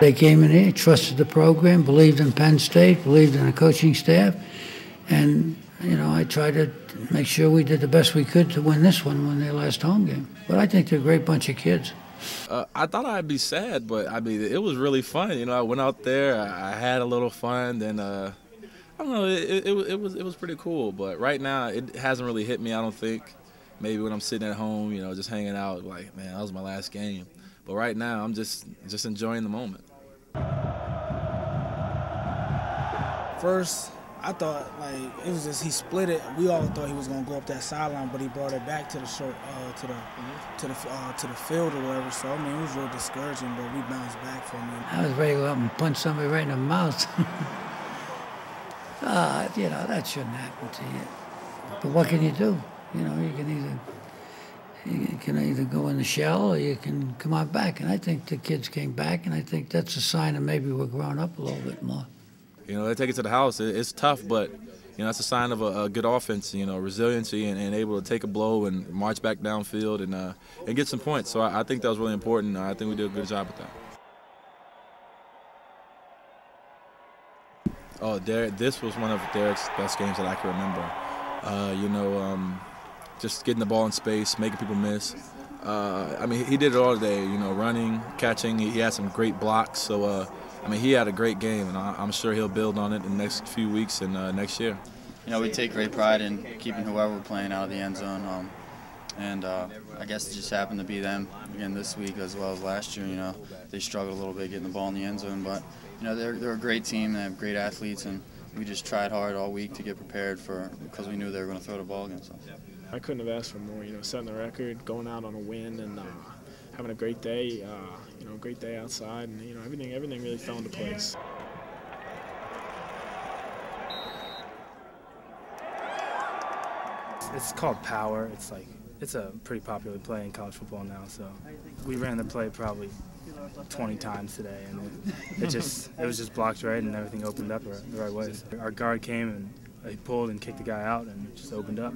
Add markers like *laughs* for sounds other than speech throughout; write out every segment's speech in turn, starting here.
They came in here, trusted the program, believed in Penn State, believed in the coaching staff, and you know I tried to make sure we did the best we could to win this one when their last home game. But I think they're a great bunch of kids. Uh, I thought I'd be sad, but I mean it was really fun. You know, I went out there, I, I had a little fun, then uh, I don't know, it, it, it, was it was pretty cool. But right now, it hasn't really hit me. I don't think. Maybe when I'm sitting at home, you know, just hanging out, like man, that was my last game. But right now, I'm just just enjoying the moment. First, I thought like it was just he split it. We all thought he was gonna go up that sideline, but he brought it back to the short, uh, to the mm-hmm. to the uh, to the field or whatever. So I mean, it was real discouraging, but we bounced back from it. I was ready to go up and punch somebody right in the mouth. *laughs* ah, you know that shouldn't happen to you. But what can you do? You know, you can either you can either go in the shell or you can come out back. And I think the kids came back, and I think that's a sign that maybe we're growing up a little bit more. You know, they take it to the house. It's tough, but you know that's a sign of a, a good offense. You know, resiliency and, and, able to take a blow and march back downfield and uh, and get some points. So I, I think that was really important. I think we did a good job with that. Oh, Derek, this was one of Derek's best games that I can remember. Uh, you know, um, just getting the ball in space, making people miss. Uh, I mean, he did it all day. You know, running, catching. He, had some great blocks. So uh, I mean, he had a great game, and I'm sure he'll build on it in the next few weeks and uh, next year. You know, we take great pride in keeping whoever we're playing out of the end zone. Um, and uh, I guess it just happened to be them again this week as well as last year. You know, they struggled a little bit getting the ball in the end zone, but you know they're they're a great team. They have great athletes, and we just tried hard all week to get prepared for because we knew they were going to throw the ball against us. I couldn't have asked for more. You know, setting the record, going out on a win, and uh, having a great day. Uh, you know, great day outside, and you know everything everything really fell into place. It's called power. It's like it's a pretty popular play in college football now. So we ran the play probably 20 times today, and it, it just it was just blocked right, and everything opened up the right way. Our guard came and he pulled and kicked the guy out, and it just opened up.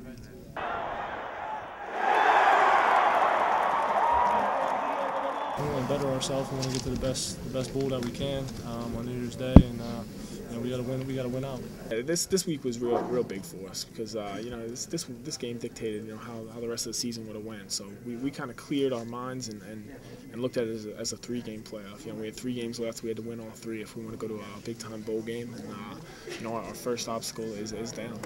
We want to better ourselves. We want to get to the best, the best bowl that we can um, on New Year's Day, and uh, you know, we got to win. We got to win out. This this week was real, real big for us because uh, you know this, this this game dictated you know how, how the rest of the season would have went. So we, we kind of cleared our minds and, and, and looked at it as a, as a three game playoff. You know, we had three games left. We had to win all three if we want to go to a big time bowl game. And uh, you know, our, our first obstacle is is down.